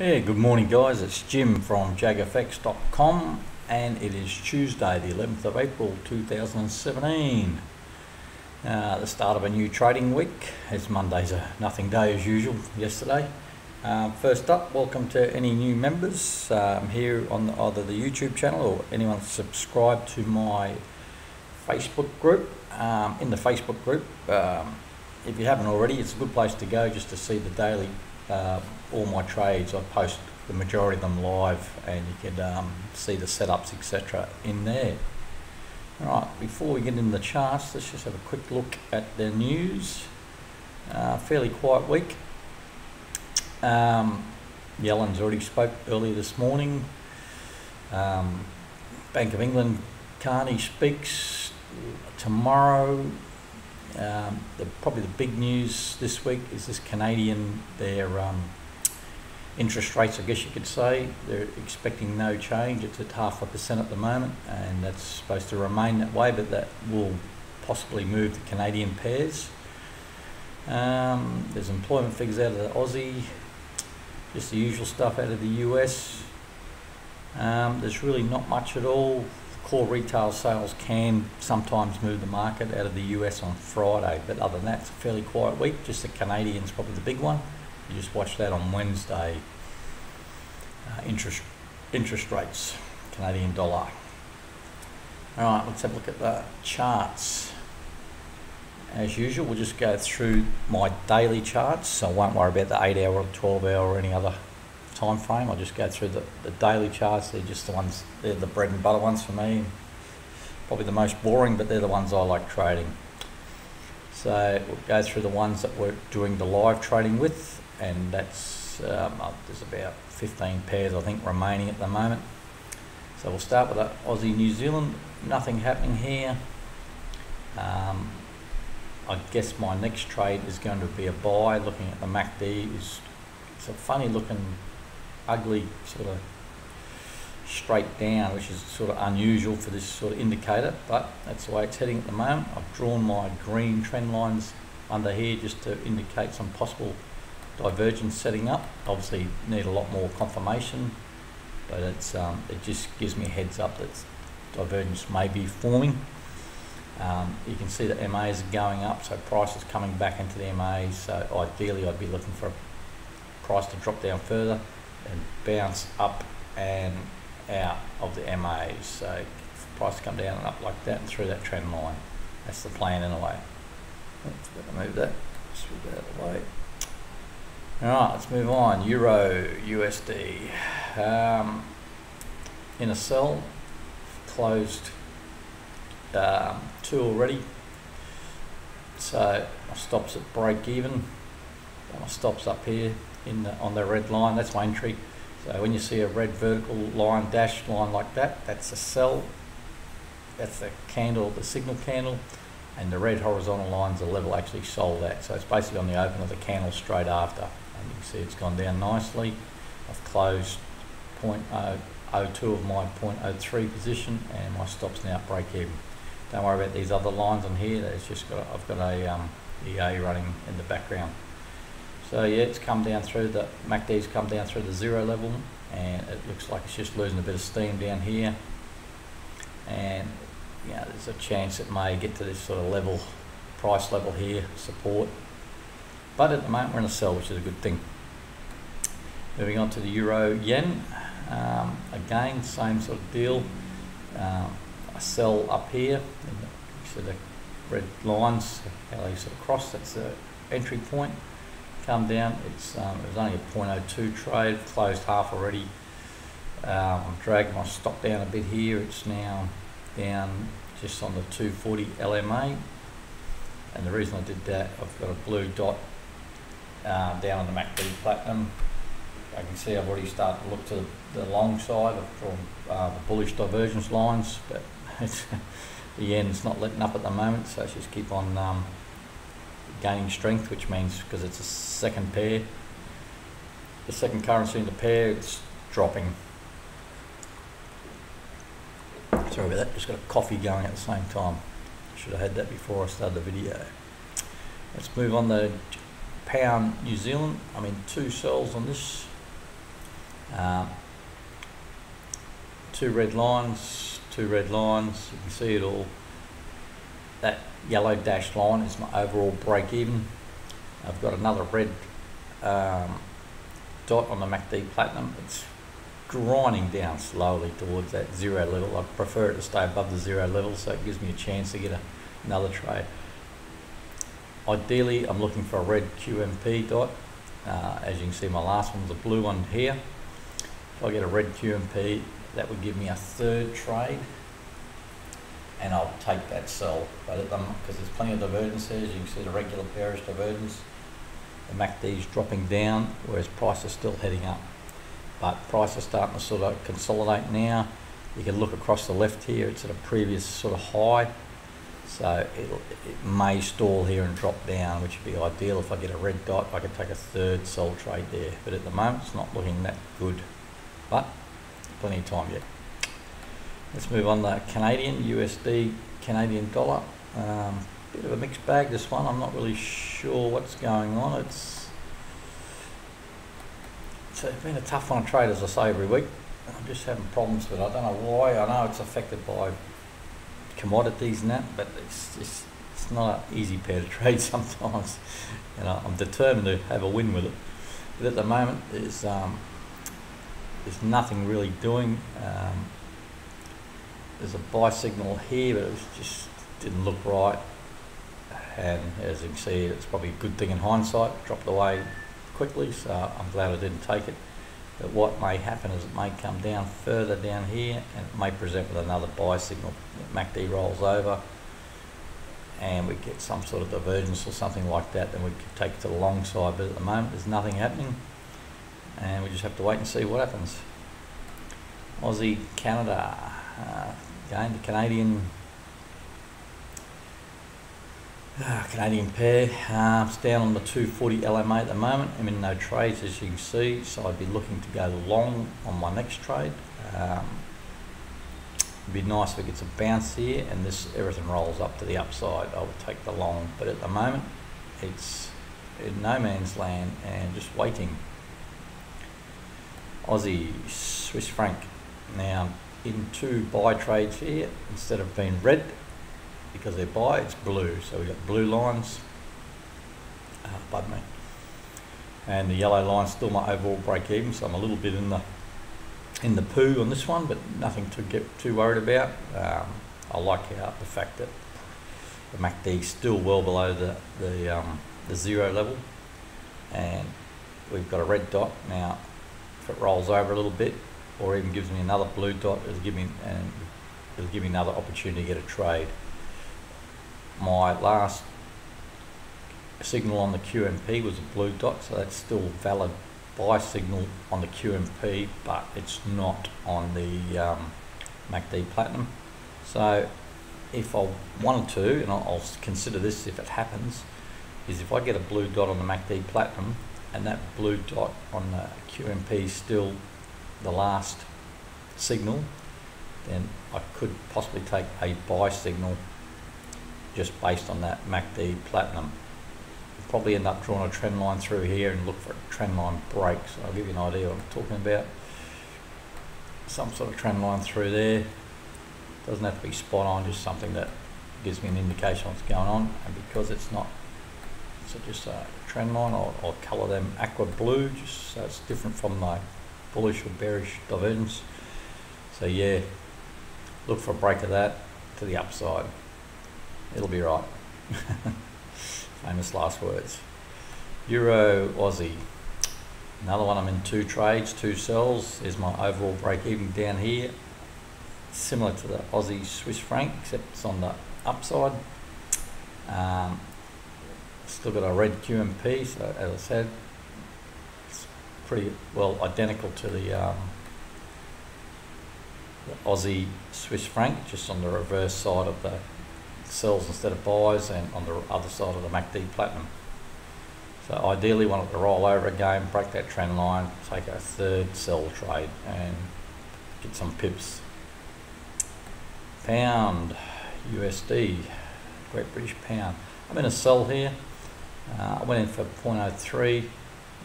Yeah, good morning, guys. It's Jim from jagfx.com, and it is Tuesday, the 11th of April 2017. Uh, the start of a new trading week. As Monday's a nothing day as usual yesterday. Um, first up, welcome to any new members um, here on the, either the YouTube channel or anyone subscribed to my Facebook group. Um, in the Facebook group, um, if you haven't already, it's a good place to go just to see the daily, uh, all my trades. I post the majority of them live and you can um, see the setups, etc. in there. All right, before we get into the charts, let's just have a quick look at the news. Uh, fairly quiet week. Um, Yellen's already spoke earlier this morning. Um, Bank of England, Carney speaks tomorrow. Um, the, probably the big news this week is this Canadian, their um, interest rates, I guess you could say. They're expecting no change. It's at half a percent at the moment, and that's supposed to remain that way, but that will possibly move the Canadian pairs. Um, there's employment figures out of the Aussie, just the usual stuff out of the US. Um, there's really not much at all core retail sales can sometimes move the market out of the US on Friday, but other than that, it's a fairly quiet week. Just the Canadian's probably the big one. You just watch that on Wednesday. Uh, interest interest rates, Canadian dollar. All right, let's have a look at the charts. As usual, we'll just go through my daily charts, so I won't worry about the 8 hour or 12 hour or any other time frame. I'll just go through the, the daily charts. They're just the ones, they're the bread and butter ones for me. Probably the most boring, but they're the ones I like trading. So we'll go through the ones that we're doing the live trading with, and that's um, uh, there's about 15 pairs I think remaining at the moment. So we'll start with Aussie New Zealand. Nothing happening here. Um, I guess my next trade is going to be a buy. Looking at the MACD, is it's a funny looking ugly sort of straight down, which is sort of unusual for this sort of indicator, but that's the way it's heading at the moment. I've drawn my green trend lines under here just to indicate some possible divergence setting up. Obviously need a lot more confirmation, but it's um, it just gives me a heads up that divergence may be forming. Um, you can see that MAs are going up, so price is coming back into the MAs, so ideally I'd be looking for a price to drop down further and bounce up and out of the MAs. So price come down and up like that and through that trend line. That's the plan in a way. Let's move that. Just move that out of the way. Alright, let's move on. Euro USD. Um, in a sell, closed um, two already. So my stops at break even. My stops up here in the, on the red line, that's my entry. So when you see a red vertical line, dashed line like that, that's a sell. That's the candle, the signal candle, and the red horizontal line's the level actually sold at. So it's basically on the open of the candle straight after. And you can see it's gone down nicely. I've closed 0.02 of my 0.03 position, and my stop's now break even. Don't worry about these other lines on here. There's just got I've got a um, EA running in the background. So yeah, it's come down through the, MACD's come down through the zero level and it looks like it's just losing a bit of steam down here. And you know, there's a chance it may get to this sort of level, price level here, support. But at the moment we're in a sell, which is a good thing. Moving on to the Euro Yen. Um, again, same sort of deal. Um, a sell up here. So the red lines, how they sort of cross, that's the entry point come down. It's um, it was only a 0.02 trade, closed half already. Um, I'm dragging my stop down a bit here. It's now down just on the 240 LMA. And the reason I did that, I've got a blue dot uh, down on the MACD Platinum. I can see I've already started to look to the, the long side. I've drawn uh, the bullish divergence lines, but the yen's not letting up at the moment, so let's just keep on um, gaining strength, which means because it's a second pair, the second currency in the pair, it's dropping. Sorry about that, just got a coffee going at the same time. Should have had that before I started the video. Let's move on to pound New Zealand. I mean, two sells on this. Um, two red lines, two red lines, you can see it all. That yellow dashed line is my overall break even. I've got another red um, dot on the MACD Platinum. It's grinding down slowly towards that zero level. I prefer it to stay above the zero level so it gives me a chance to get a, another trade. Ideally, I'm looking for a red QMP dot. Uh, as you can see, my last one was a blue one here. If I get a red QMP, that would give me a third trade and I'll take that sell. But at the because there's plenty of divergence there, as you can see the regular bearish divergence. The MACD is dropping down, whereas price is still heading up. But price is starting to sort of consolidate now. You can look across the left here, it's at a previous sort of high. So it may stall here and drop down, which would be ideal. If I get a red dot, I could take a third sell trade there. But at the moment, it's not looking that good. But plenty of time yet. Let's move on to Canadian, USD, Canadian dollar. Um, bit of a mixed bag this one. I'm not really sure what's going on. It's, it's been a tough one to trade, as I say, every week. I'm just having problems with it. I don't know why. I know it's affected by commodities and that, but it's just it's not an easy pair to trade sometimes. You know, I'm determined to have a win with it. But at the moment, there's um, there's nothing really doing. Um, there's a buy signal here, but it just didn't look right. And as you can see, it's probably a good thing in hindsight, dropped away quickly, so I'm glad I didn't take it. But what may happen is it may come down further down here and it may present with another buy signal. MACD rolls over and we get some sort of divergence or something like that, then we could take it to the long side. But at the moment, there's nothing happening and we just have to wait and see what happens. Aussie, Canada, uh, again the Canadian uh, Canadian pair. Uh, it's down on the 240 LMA at the moment. I'm in no trades as you can see, so I'd be looking to go long on my next trade. Um, it'd be nice if it gets a bounce here and this everything rolls up to the upside. I would take the long, but at the moment it's in no man's land and just waiting. Aussie, Swiss franc. Now in two buy trades here, instead of being red, because they're buy, it's blue. So we've got blue lines, uh, pardon me. And the yellow line's still my overall break even, so I'm a little bit in the in the poo on this one, but nothing to get too worried about. Um, I like how the fact that the MACD is still well below the the, um, the zero level, and we've got a red dot now. If it rolls over a little bit, or even gives me another blue dot, it'll give me and it'll give me another opportunity to get a trade. My last signal on the QMP was a blue dot, so that's still valid buy signal on the QMP, but it's not on the um, MACD Platinum. So if I wanted to, and I'll, I'll consider this if it happens, is if I get a blue dot on the MACD Platinum and that blue dot on the QMP is still the last signal, then I could possibly take a buy signal just based on that MACD Platinum. I'll probably end up drawing a trend line through here and look for a trend line break. So I'll give you an idea what I'm talking about. Some sort of trend line through there. Doesn't have to be spot on, just something that gives me an indication what's going on. And because it's not, so just a trend line, I'll, I'll colour them aqua blue, just so it's different from my bullish or bearish divergence. So yeah, look for a break of that to the upside. It'll be right. Famous last words. Euro Aussie. Another one I'm in two trades, two sells. Is my overall break even down here. Similar to the Aussie Swiss franc, except it's on the upside. Um, still got a red QMP, so as I said, it's pretty well identical to the, um, the Aussie Swiss franc, just on the reverse side of the sells instead of buys, and on the other side of the MACD Platinum. So ideally, want it to roll over again, break that trend line, take a third sell trade, and get some pips. Pound USD, Great British Pound. I'm in a sell here. Uh, I went in for 0.03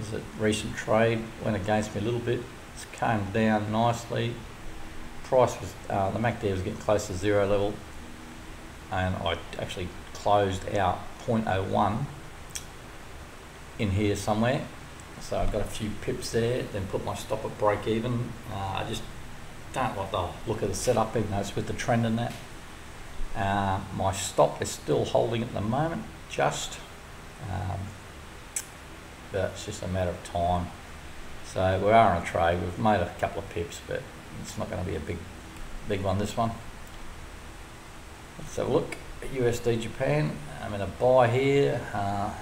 is a recent trade, went against me a little bit, It's came down nicely. Price was, uh, the MACD was getting close to zero level and I actually closed out 0.01 in here somewhere. So I've got a few pips there, then put my stop at break even. Uh, I just don't like the look of the setup, even though it's with the trend in that. Uh, my stop is still holding at the moment, just. Um, but it's just a matter of time. So we are on a trade. We've made a couple of pips, but it's not going to be a big, big one. This one. Let's have a look at USD Japan. I'm in a buy here. Uh,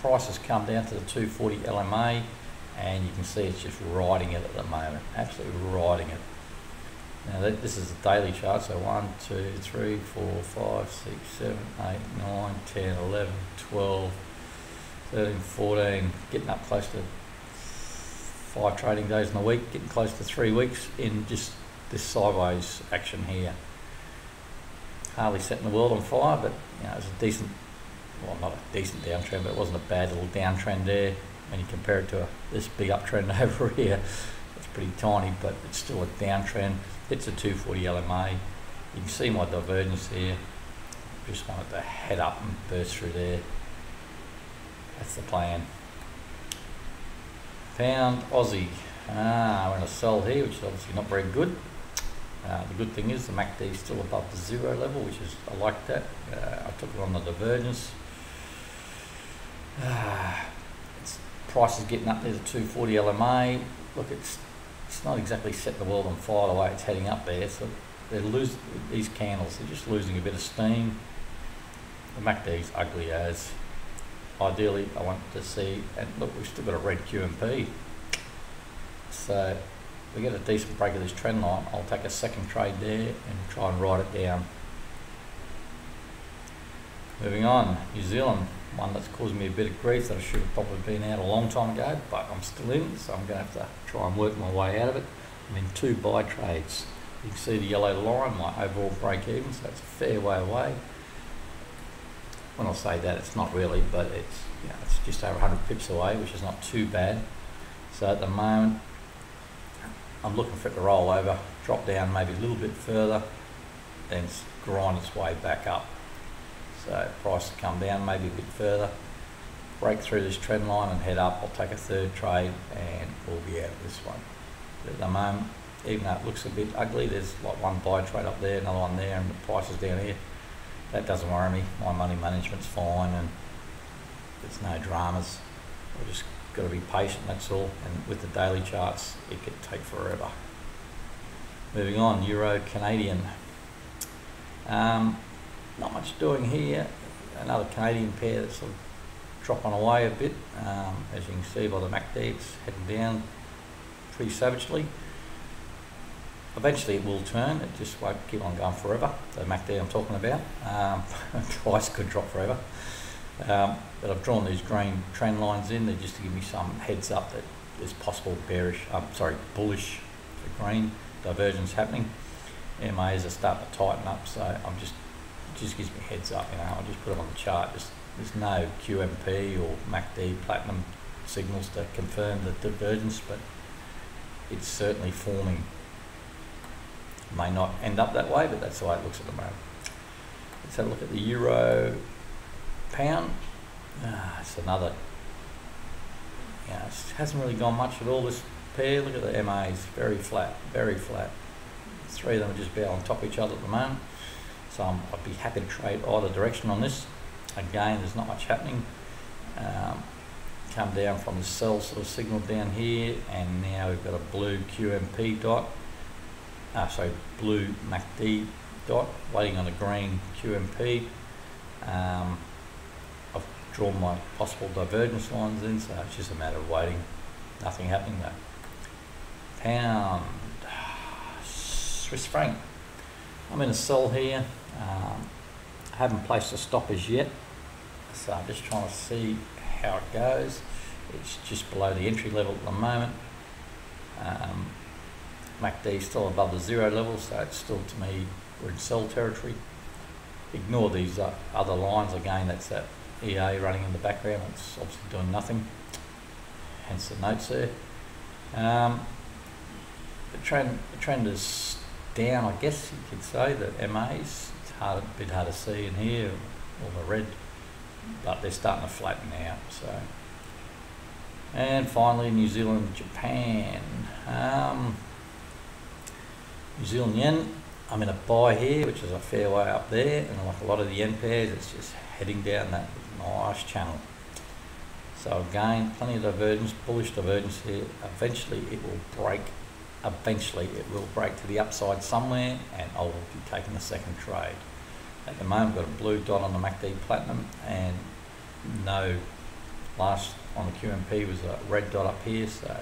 price has come down to the 240 LMA and you can see it's just riding it at the moment, absolutely riding it. Now that, this is a daily chart, so 1, 2, 3, 4, 5, 6, 7, 8, 9, 10, 11, 12, 13, 14, getting up close to five trading days in a week, getting close to three weeks in just this sideways action here. Hardly setting the world on fire, but you know, it's a decent, well not a decent downtrend, but it wasn't a bad little downtrend there when you compare it to a, this big uptrend over here. It's pretty tiny, but it's still a downtrend. It's a 240 LMA. You can see my divergence here. Just want it to head up and burst through there. That's the plan. Pound Aussie. Ah, going to sell here, which is obviously not very good. Uh, the good thing is the MACD is still above the zero level, which is, I like that. Uh, I took it on the divergence. Ah, its price is getting up there to 240 LMA. Look, it's it's not exactly setting the world on fire the way it's heading up there. So they're losing these candles. They're just losing a bit of steam. The MACD is ugly as. Ideally, I want to see, and look, we've still got a red QMP. So we get a decent break of this trend line, I'll take a second trade there and try and ride it down. Moving on, New Zealand, one that's caused me a bit of grief that I should have probably been out a long time ago, but I'm still in, so I'm going to have to try and work my way out of it. I'm in two buy trades. You can see the yellow line, my overall break even, so that's a fair way away when I say that, it's not really, but it's you know, it's just over 100 pips away, which is not too bad. So at the moment, I'm looking for it to roll over, drop down maybe a little bit further, then grind its way back up. So price to come down maybe a bit further, break through this trend line and head up. I'll take a third trade and we'll be out of this one. But at the moment, even though it looks a bit ugly, there's like one buy trade up there, another one there, and the price is down here that doesn't worry me. My money management's fine and there's no dramas. We've just got to be patient, that's all. And with the daily charts, it could take forever. Moving on, Euro Canadian. Um, not much doing here. Another Canadian pair that's sort of dropping away a bit. Um, as you can see by the MACD, it's heading down pretty savagely. Eventually it will turn, it just won't keep on going forever. The MACD I'm talking about, um, price could drop forever. Um, but I've drawn these green trend lines in there just to give me some heads up that there's possible bearish, I'm um, sorry, bullish for green divergence happening. MAs are starting to tighten up, so I'm just, just gives me heads up, you know, I'll just put it on the chart. There's no QMP or MACD platinum signals to confirm the divergence, but it's certainly forming may not end up that way, but that's the way it looks at the moment. Let's have a look at the euro pound. Ah, it's another, yeah, it hasn't really gone much at all this pair. Look at the MAs, very flat, very flat. Three of them are just about on top of each other at the moment. So i would be happy to trade either direction on this. Again, there's not much happening. Um, come down from the sell sort of signal down here, and now we've got a blue QMP dot uh, sorry, blue MACD dot, waiting on a green QMP. Um, drawn my possible divergence lines in, so it's just a matter of waiting. Nothing happening though. Pound, Swiss franc. I'm in a sell here. Um, I haven't placed a stop as yet, so I'm just trying to see how it goes. It's just below the entry level at the moment. Um, MACD still above the zero level, so it's still to me we're in sell territory. Ignore these uh, other lines again. That's that EA running in the background. It's obviously doing nothing. Hence the notes there. Um, the trend, the trend is down, I guess you could say, the MAs. It's hard, a bit hard to see in here, all the red, but they're starting to flatten out. So, and finally, New Zealand, Japan. Um, New Zealand yen. I'm in a buy here, which is a fair way up there, and like a lot of the yen pairs, it's just heading down that nice channel. So again, plenty of divergence, bullish divergence here. Eventually it will break, eventually it will break to the upside somewhere and I will be taking the second trade. At the moment, I've got a blue dot on the MACD Platinum and no, last on the QMP was a red dot up here, so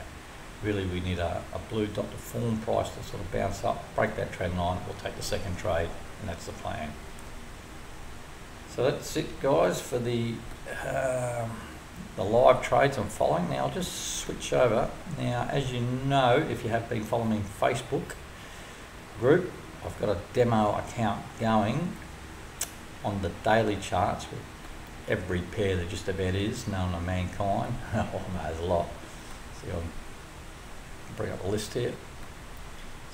really we need a, a blue dot to form price to sort of bounce up, break that trend line, we'll take the second trade and that's the plan. So that's it guys for the um, the live trades I'm following. Now I'll just switch over. Now as you know, if you have been following Facebook group, I've got a demo account going on the daily charts with every pair that just about is known to mankind. oh no, there's a lot. See, I'll bring up a list here.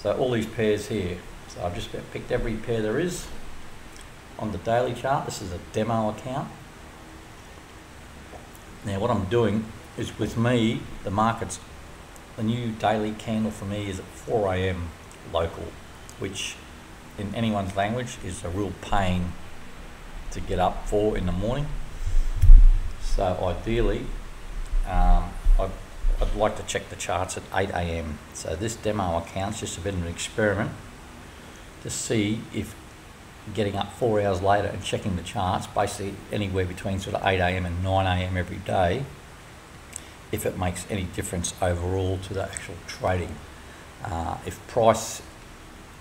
So all these pairs here. So I've just picked every pair there is on the daily chart. This is a demo account. Now what I'm doing is with me, the market's, the new daily candle for me is at 4am local, which in anyone's language is a real pain to get up for in the morning. So ideally, um, I'd, I'd like to check the charts at 8am. So this demo account's just a bit of an experiment to see if getting up four hours later and checking the charts, basically anywhere between sort of 8 a.m. and 9 a.m. every day, if it makes any difference overall to the actual trading. Uh, if price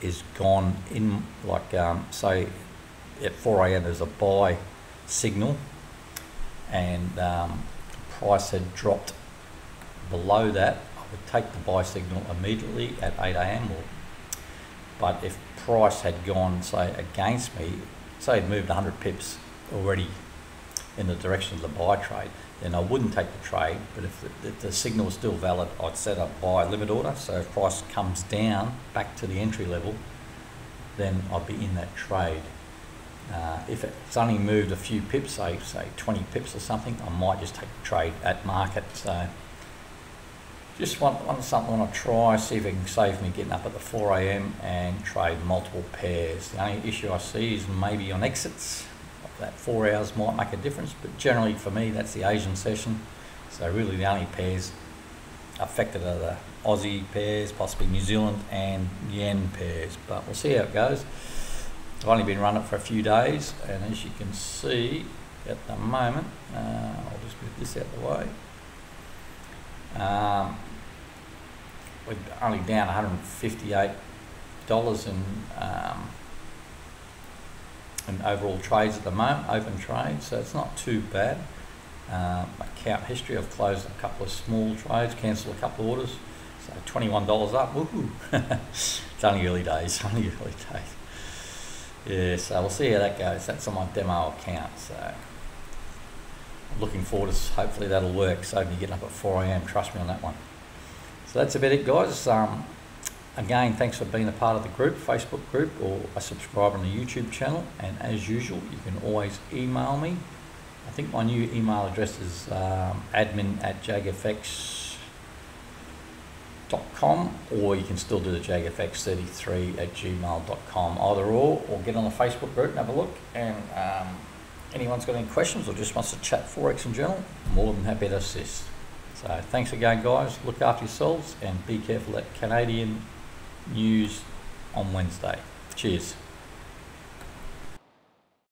is gone in, like um, say at 4 a.m. there's a buy signal and um, price had dropped below that, I would take the buy signal immediately at 8 a.m. But if price had gone, say, against me, say it moved 100 pips already in the direction of the buy trade, then I wouldn't take the trade. But if the, if the signal is still valid, I'd set up buy limit order. So if price comes down back to the entry level, then I'd be in that trade. Uh, if it's only moved a few pips, say say 20 pips or something, I might just take the trade at market. So just want, want something I want to try, see if it can save me getting up at the 4am and trade multiple pairs. The only issue I see is maybe on exits. That four hours might make a difference, but generally for me that's the Asian session. So really the only pairs affected are the Aussie pairs, possibly New Zealand and yen pairs, but we'll see how it goes. I've only been running it for a few days, and as you can see at the moment, uh, I'll just move this out of the way. Um, we're only down $158 in, um, in overall trades at the moment, open trades, so it's not too bad. Um, account history, I've closed a couple of small trades, cancelled a couple of orders, so $21 up, woohoo! it's only early days, only early days. Yeah, so we'll see how that goes. That's on my demo account, so looking forward to hopefully that'll work. So if you get up at 4 a.m., trust me on that one. So that's about it, guys. Um, again, thanks for being a part of the group, Facebook group, or a subscriber on the YouTube channel. And as usual, you can always email me. I think my new email address is um, admin at jagfx.com, or you can still do the jagfx33 at gmail.com, either or, or get on the Facebook group and have a look. And um, anyone's got any questions or just wants to chat Forex in general, more than happy to assist. So thanks again, guys. Look after yourselves and be careful at Canadian news on Wednesday. Cheers.